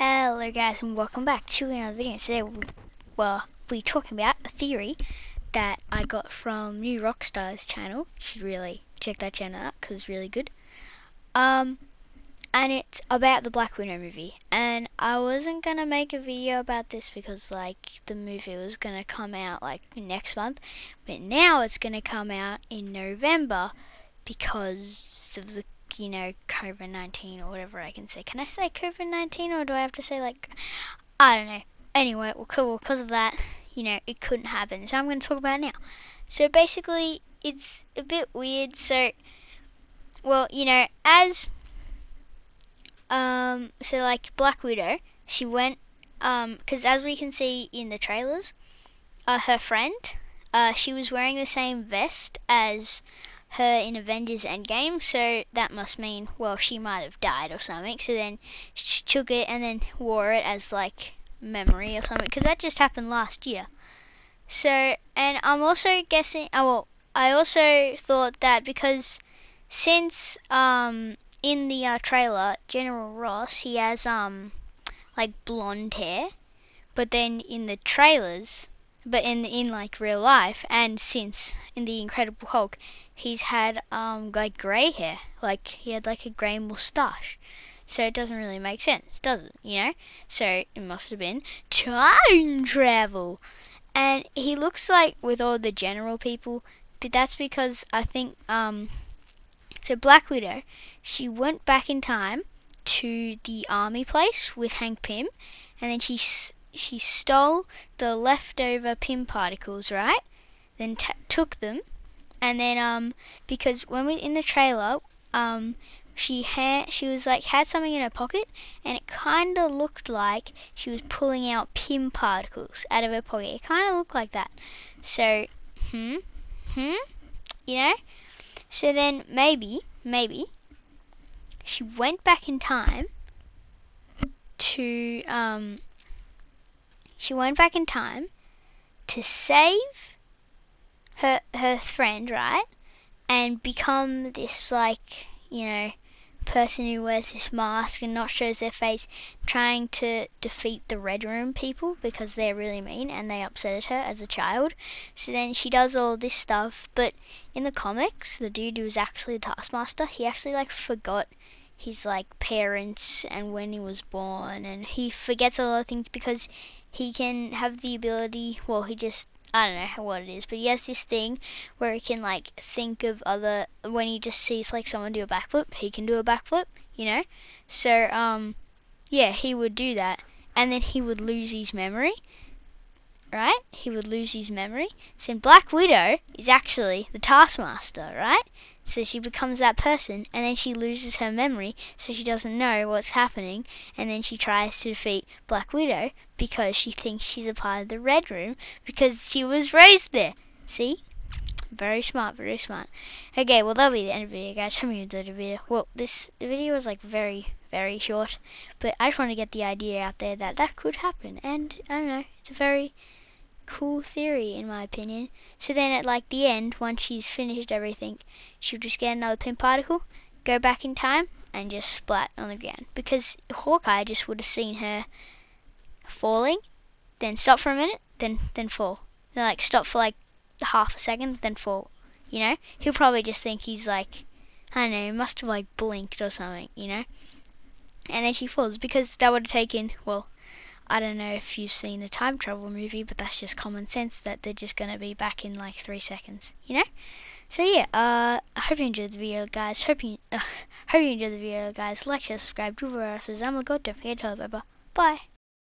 Hello guys and welcome back to another video. Today we'll, well, be talking about a theory that I got from New Rockstar's channel. You should really check that channel out because it's really good. Um, and it's about the Black Widow movie. And I wasn't gonna make a video about this because like the movie was gonna come out like next month, but now it's gonna come out in November because of the you know, COVID 19 or whatever I can say. Can I say COVID 19 or do I have to say, like, I don't know. Anyway, well, cool, because of that, you know, it couldn't happen. So I'm going to talk about it now. So basically, it's a bit weird. So, well, you know, as, um, so like Black Widow, she went, um, because as we can see in the trailers, uh, her friend, uh, she was wearing the same vest as her in Avengers Endgame, so that must mean, well, she might have died or something. So then she took it and then wore it as like memory or something, because that just happened last year. So, and I'm also guessing, oh, well, I also thought that because since um in the uh, trailer, General Ross, he has um like blonde hair, but then in the trailers, but in in like real life, and since in the Incredible Hulk, he's had um like grey hair, like he had like a grey moustache. So it doesn't really make sense, does it? You know. So it must have been time travel, and he looks like with all the general people, but that's because I think um. So Black Widow, she went back in time to the army place with Hank Pym, and then she she stole the leftover Pym particles, right? Then took them, and then um because when we in the trailer um she had she was like had something in her pocket, and it kind of looked like she was pulling out Pym particles out of her pocket. It kind of looked like that. So hmm hmm you know. So then maybe maybe she went back in time to um she went back in time to save her her friend, right? And become this like, you know, person who wears this mask and not shows their face, trying to defeat the Red Room people because they're really mean and they upset her as a child. So then she does all this stuff, but in the comics, the dude who was actually the Taskmaster, he actually like forgot his like parents and when he was born and he forgets a lot of things because he can have the ability well he just I don't know what it is, but he has this thing where he can like think of other when he just sees like someone do a backflip, he can do a backflip, you know? So um yeah, he would do that and then he would lose his memory. Right? He would lose his memory. So Black Widow is actually the Taskmaster, right? So she becomes that person and then she loses her memory so she doesn't know what's happening and then she tries to defeat Black Widow because she thinks she's a part of the Red Room because she was raised there. See? Very smart, very smart. Okay, well that'll be the end of the video guys. Hope you enjoyed the video. Well, this video was like very, very short, but I just want to get the idea out there that that could happen and I don't know, it's a very cool theory in my opinion. So then at like the end, once she's finished everything, she'll just get another Pym particle, go back in time, and just splat on the ground. Because Hawkeye just would have seen her falling, then stop for a minute, then then fall. Then like stop for like half a second, then fall. You know? He'll probably just think he's like I don't know, he must have like blinked or something, you know? And then she falls because that would have taken well I don't know if you've seen a time travel movie, but that's just common sense that they're just going to be back in like three seconds, you know? So yeah, uh, I hope you enjoyed the video, guys. Hope you, uh, hope you enjoyed the video, guys. Like, share, subscribe, do whatever else. I'm a god. Don't forget to tell Bye.